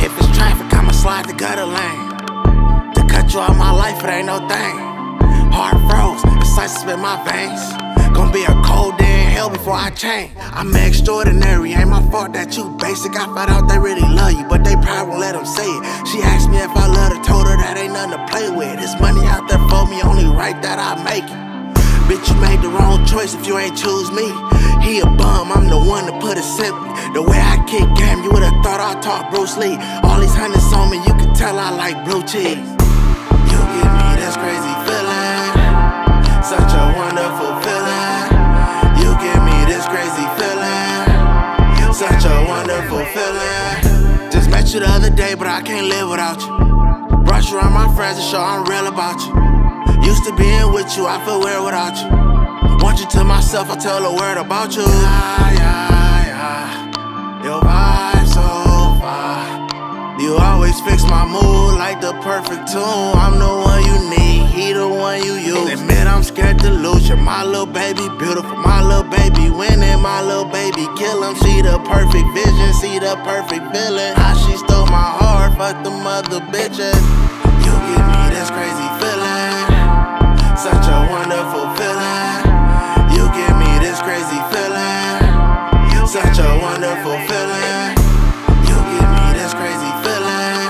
If it's traffic, I'ma slide the gutter lane. To cut you out my life, it ain't no thing. Heart froze, ice in my veins. Gonna be a cold day in hell before I change. I'm extraordinary, ain't my fault that you basic. I found out they really love you, but they probably won't let them say it. She asked me if I love her, told her that me, only right that I make it. Bitch, you made the wrong choice if you ain't choose me. He a bum, I'm the one to put it simply. The way I kick game, you would've thought I taught Bruce Lee. All these hundreds on me, you can tell I like blue cheese. You give me this crazy feeling, such a wonderful feeling. You give me this crazy feeling, such a wonderful feeling. Just met you the other day, but I can't live without you. You around my friends to show I'm real about you. Used to being with you, I feel weird without you. Want you to myself, I tell a word about you. Yeah, yeah, yeah. Your vibe so fire. You always fix my mood like the perfect tune. I'm the one you need, he the one you use. Admit I'm scared to lose you. My little baby beautiful, my little baby winning, my little baby kill him. See the perfect vision, see the perfect feeling. How she stole my heart, fuck the mother bitches. feeling. You give me this crazy feeling.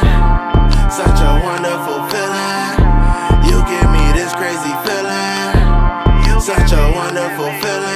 Such a wonderful feeling. You give me this crazy feeling. Such a wonderful feeling.